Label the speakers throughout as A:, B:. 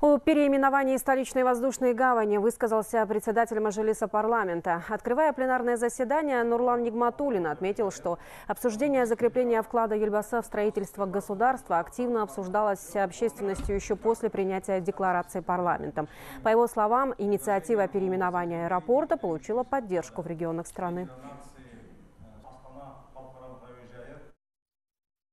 A: О переименовании столичной воздушной гавани высказался председатель Мажилиса парламента. Открывая пленарное заседание, Нурлан Нигматуллин отметил, что обсуждение закрепления вклада Ельбаса в строительство государства активно обсуждалось общественностью еще после принятия декларации парламентом. По его словам, инициатива переименования аэропорта получила поддержку в регионах страны.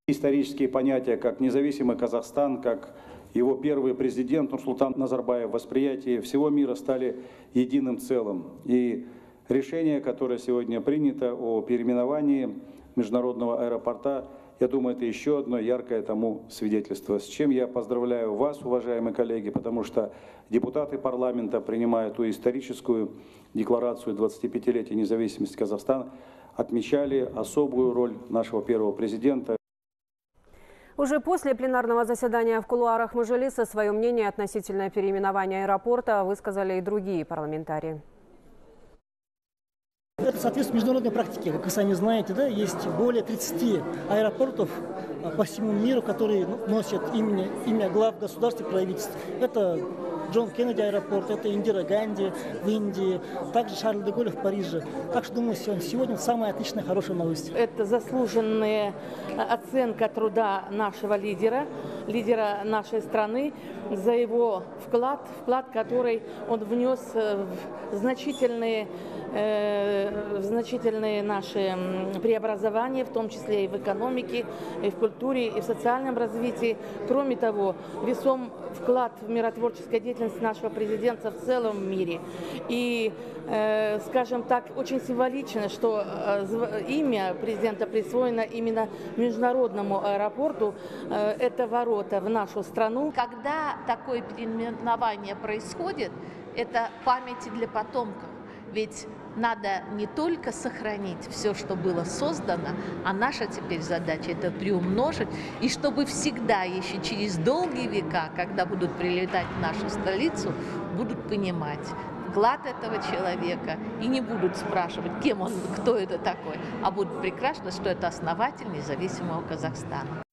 B: Исторические понятия, как независимый Казахстан, как его первый президент Нурсултан Назарбаев, восприятие всего мира стали единым целым. И решение, которое сегодня принято о переименовании международного аэропорта, я думаю, это еще одно яркое тому свидетельство. С чем я поздравляю вас, уважаемые коллеги, потому что депутаты парламента, принимая ту историческую декларацию 25-летия независимости Казахстана, отмечали особую роль нашего первого президента.
A: Уже после пленарного заседания в кулуарах Мажилиса свое мнение относительно переименования аэропорта высказали и другие парламентарии.
C: Это соответствует международной практике. Как вы сами знаете, да, есть более 30 аэропортов по всему миру, которые носят имя, имя глав государств и правительств. Это Джон Кеннеди аэропорт, это Индира Ганди в Индии, также Шарль де Голль в Париже. Так что, думаю, сегодня, сегодня самая отличная, хорошая новость.
D: Это заслуженная оценка труда нашего лидера, лидера нашей страны, за его вклад, вклад, который он внес в значительные, э, в значительные наши преобразования, в том числе и в экономике, и в культуре, и в социальном развитии. Кроме того, весом вклад в деятельность деятельность нашего президента в целом мире. И, э, скажем так, очень символично, что э, имя президента присвоено именно международному аэропорту. Э, это ворота в нашу страну.
E: Когда такое переименование происходит, это память для потомков. Ведь надо не только сохранить все, что было создано, а наша теперь задача это приумножить, и чтобы всегда, еще через долгие века, когда будут прилетать в нашу столицу, будут понимать вклад этого человека и не будут спрашивать, кем он, кто это такой, а будут прекрасно, что это основатель независимого Казахстана.